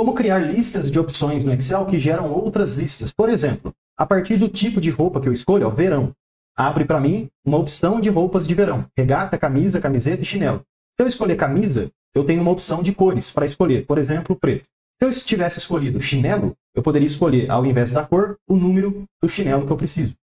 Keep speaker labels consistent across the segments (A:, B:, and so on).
A: como criar listas de opções no Excel que geram outras listas. Por exemplo, a partir do tipo de roupa que eu escolho, ó, verão, abre para mim uma opção de roupas de verão, regata, camisa, camiseta e chinelo. Se eu escolher camisa, eu tenho uma opção de cores para escolher, por exemplo, preto. Se eu tivesse escolhido chinelo, eu poderia escolher, ao invés da cor, o número do chinelo que eu preciso.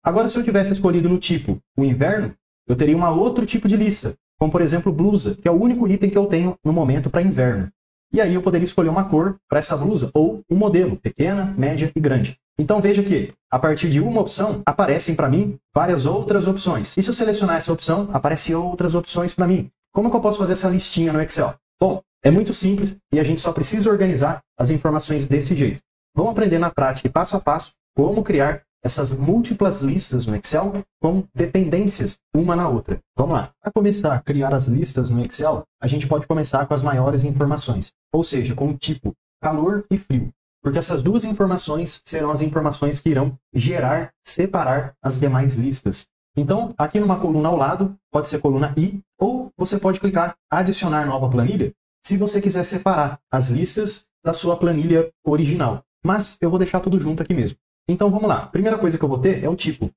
A: Agora, se eu tivesse escolhido no tipo o inverno, eu teria um outro tipo de lista, como por exemplo blusa, que é o único item que eu tenho no momento para inverno. E aí eu poderia escolher uma cor para essa blusa ou um modelo, pequena, média e grande. Então veja que, a partir de uma opção, aparecem para mim várias outras opções. E se eu selecionar essa opção, aparecem outras opções para mim. Como que eu posso fazer essa listinha no Excel? Bom, é muito simples e a gente só precisa organizar as informações desse jeito. Vamos aprender na prática, passo a passo, como criar essas múltiplas listas no Excel com dependências uma na outra. Vamos lá. Para começar a criar as listas no Excel, a gente pode começar com as maiores informações, ou seja, com o tipo calor e frio, porque essas duas informações serão as informações que irão gerar, separar as demais listas. Então, aqui numa coluna ao lado, pode ser coluna I, ou você pode clicar adicionar nova planilha, se você quiser separar as listas da sua planilha original. Mas eu vou deixar tudo junto aqui mesmo. Então vamos lá. Primeira coisa que eu vou ter é o tipo.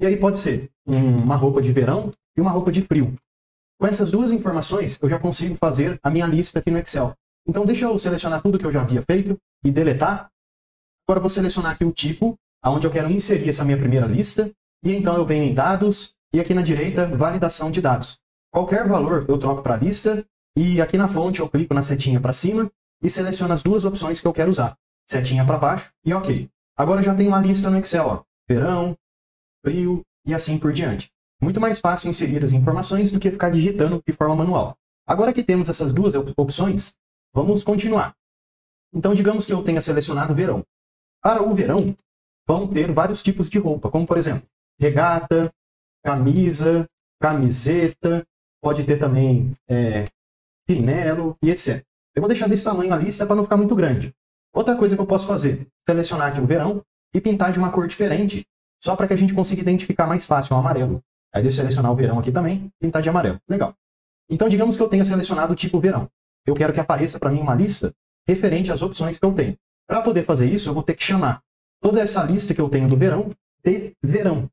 A: E aí pode ser uma roupa de verão e uma roupa de frio. Com essas duas informações, eu já consigo fazer a minha lista aqui no Excel. Então deixa eu selecionar tudo que eu já havia feito e deletar. Agora eu vou selecionar aqui o tipo, aonde eu quero inserir essa minha primeira lista. E então eu venho em dados e aqui na direita, validação de dados. Qualquer valor eu troco para lista e aqui na fonte eu clico na setinha para cima e seleciono as duas opções que eu quero usar. Setinha para baixo e ok. Agora já tem uma lista no Excel, ó. verão, frio e assim por diante. Muito mais fácil inserir as informações do que ficar digitando de forma manual. Agora que temos essas duas opções, vamos continuar. Então, digamos que eu tenha selecionado verão. Para o verão, vão ter vários tipos de roupa, como por exemplo, regata, camisa, camiseta, pode ter também é, e etc. Eu vou deixar desse tamanho a lista para não ficar muito grande. Outra coisa que eu posso fazer, selecionar aqui o verão e pintar de uma cor diferente, só para que a gente consiga identificar mais fácil o amarelo. Aí deixa eu selecionar o verão aqui também, pintar de amarelo. Legal. Então, digamos que eu tenha selecionado o tipo verão. Eu quero que apareça para mim uma lista referente às opções que eu tenho. Para poder fazer isso, eu vou ter que chamar toda essa lista que eu tenho do verão de verão.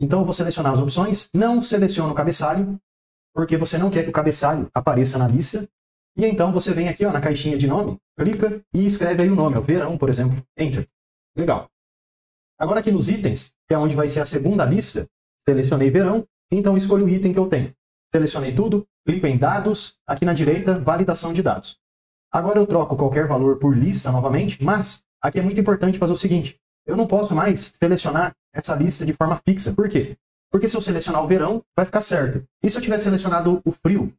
A: Então, eu vou selecionar as opções, não seleciono o cabeçalho, porque você não quer que o cabeçalho apareça na lista, e então você vem aqui ó, na caixinha de nome, clica e escreve aí o nome, ó, verão, por exemplo, enter. Legal. Agora aqui nos itens, que é onde vai ser a segunda lista, selecionei verão, então escolho o item que eu tenho. Selecionei tudo, clico em dados, aqui na direita, validação de dados. Agora eu troco qualquer valor por lista novamente, mas aqui é muito importante fazer o seguinte, eu não posso mais selecionar essa lista de forma fixa. Por quê? Porque se eu selecionar o verão, vai ficar certo. E se eu tiver selecionado o frio,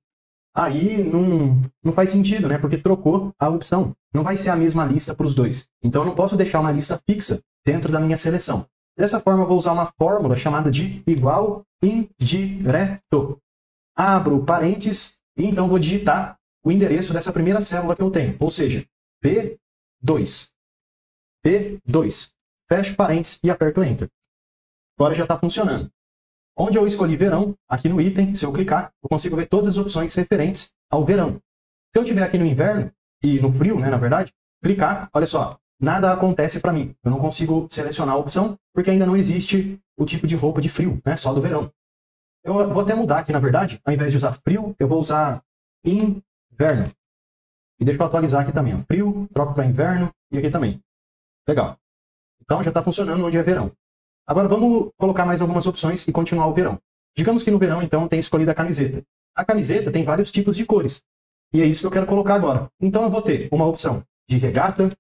A: aí não, não faz sentido, né? Porque trocou a opção. Não vai ser a mesma lista para os dois. Então eu não posso deixar uma lista fixa dentro da minha seleção. Dessa forma, eu vou usar uma fórmula chamada de igual indireto. Abro parênteses e então vou digitar o endereço dessa primeira célula que eu tenho, ou seja, B2. B2. Fecho parênteses e aperto Enter. Agora já está funcionando. Onde eu escolhi verão, aqui no item, se eu clicar, eu consigo ver todas as opções referentes ao verão. Se eu tiver aqui no inverno, e no frio, né, na verdade, clicar, olha só, nada acontece para mim. Eu não consigo selecionar a opção, porque ainda não existe o tipo de roupa de frio, né, só do verão. Eu vou até mudar aqui, na verdade, ao invés de usar frio, eu vou usar inverno. E deixa eu atualizar aqui também. Ó. Frio, troco para inverno e aqui também. Legal. Então já está funcionando onde é verão. Agora vamos colocar mais algumas opções e continuar o verão. Digamos que no verão, então, tem escolhido a camiseta. A camiseta tem vários tipos de cores. E é isso que eu quero colocar agora. Então eu vou ter uma opção de regata,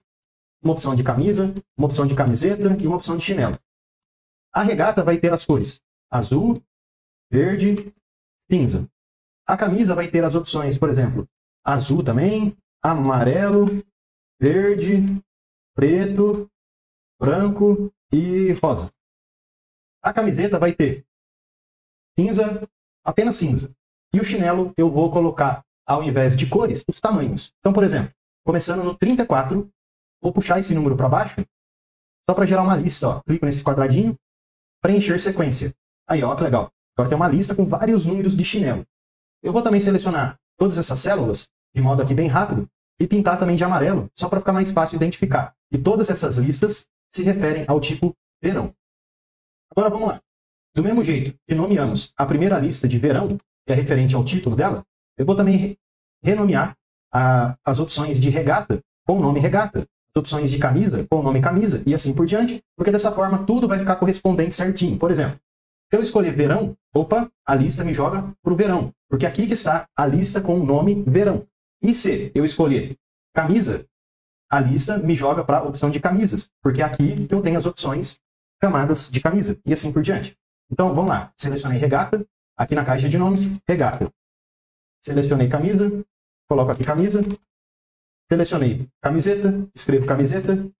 A: uma opção de camisa, uma opção de camiseta e uma opção de chinelo. A regata vai ter as cores azul, verde, cinza. A camisa vai ter as opções, por exemplo, azul também, amarelo, verde, preto, branco e rosa. A camiseta vai ter cinza, apenas cinza. E o chinelo eu vou colocar, ao invés de cores, os tamanhos. Então, por exemplo, começando no 34, vou puxar esse número para baixo, só para gerar uma lista. Ó. Clico nesse quadradinho, preencher sequência. Aí, ó, que legal. Agora tem uma lista com vários números de chinelo. Eu vou também selecionar todas essas células, de modo aqui bem rápido, e pintar também de amarelo, só para ficar mais fácil identificar. E todas essas listas se referem ao tipo verão. Agora vamos lá. Do mesmo jeito que nomeamos a primeira lista de verão, que é referente ao título dela, eu vou também renomear a, as opções de regata com o nome regata, as opções de camisa com o nome camisa e assim por diante, porque dessa forma tudo vai ficar correspondente certinho. Por exemplo, se eu escolher verão, opa, a lista me joga para o verão, porque aqui que está a lista com o nome verão. E se eu escolher camisa, a lista me joga para a opção de camisas, porque aqui eu tenho as opções camadas de camisa, e assim por diante. Então, vamos lá. Selecionei regata, aqui na caixa de nomes, regata. Selecionei camisa, coloco aqui camisa. Selecionei camiseta, escrevo camiseta.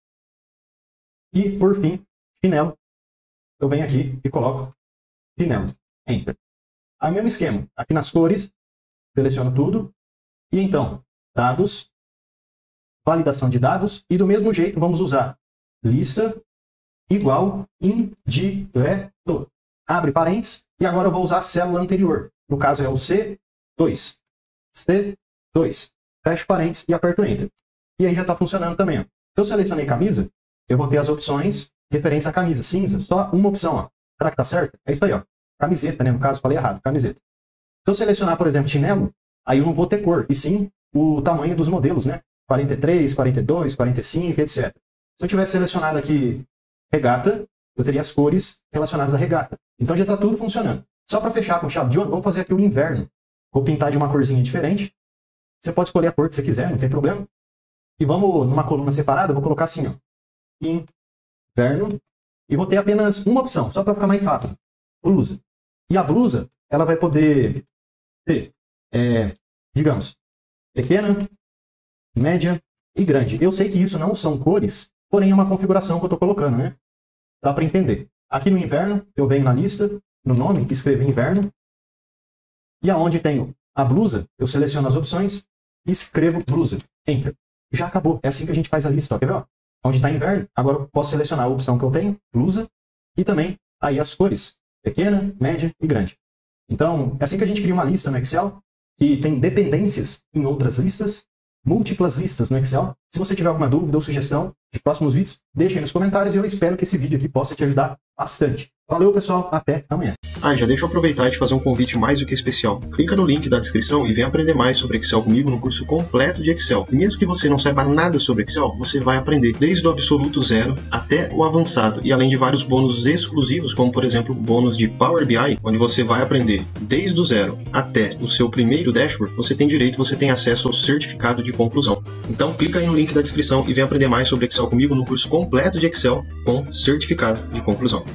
A: E, por fim, chinelo. Eu venho aqui e coloco chinelo. Enter. Aí, mesmo esquema. Aqui nas cores, seleciono tudo. E então, dados, validação de dados. E do mesmo jeito, vamos usar lista igual indireto. Abre parênteses. E agora eu vou usar a célula anterior. No caso é o C2. C2. Fecho parênteses e aperto Enter. E aí já está funcionando também. Se eu selecionei camisa, eu vou ter as opções referentes à camisa. Cinza, só uma opção. Ó. Será que está certo? É isso aí. Ó. Camiseta, né? No caso, falei errado. Camiseta. Se eu selecionar, por exemplo, chinelo, aí eu não vou ter cor, e sim o tamanho dos modelos, né? 43, 42, 45, etc. Se eu tivesse selecionado aqui regata, eu teria as cores relacionadas à regata. Então já está tudo funcionando. Só para fechar com chave de ouro, vamos fazer aqui o inverno. Vou pintar de uma corzinha diferente. Você pode escolher a cor que você quiser, não tem problema. E vamos numa coluna separada, vou colocar assim, ó. Inverno. E vou ter apenas uma opção, só para ficar mais rápido. Blusa. E a blusa, ela vai poder ter, é, digamos, pequena, média e grande. Eu sei que isso não são cores, porém é uma configuração que eu estou colocando, né? Dá para entender. Aqui no inverno, eu venho na lista, no nome, escrevo inverno. E aonde tenho a blusa, eu seleciono as opções escrevo blusa. Enter. Já acabou. É assim que a gente faz a lista, ó. quer ver? Onde está inverno, agora eu posso selecionar a opção que eu tenho, blusa, e também aí as cores, pequena, média e grande. Então, é assim que a gente cria uma lista no Excel, que tem dependências em outras listas, múltiplas listas no Excel. Se você tiver alguma dúvida ou sugestão de próximos vídeos, deixe aí nos comentários e eu espero que esse vídeo aqui possa te ajudar bastante. Valeu, pessoal. Até amanhã.
B: Ah, já deixa eu aproveitar e te fazer um convite mais do que especial. Clica no link da descrição e vem aprender mais sobre Excel comigo no curso completo de Excel. E mesmo que você não saiba nada sobre Excel, você vai aprender desde o absoluto zero até o avançado. E além de vários bônus exclusivos, como por exemplo o bônus de Power BI, onde você vai aprender desde o zero até o seu primeiro dashboard, você tem direito, você tem acesso ao certificado de conclusão. Então clica aí no link da descrição e vem aprender mais sobre Excel comigo no curso completo de Excel com certificado de conclusão.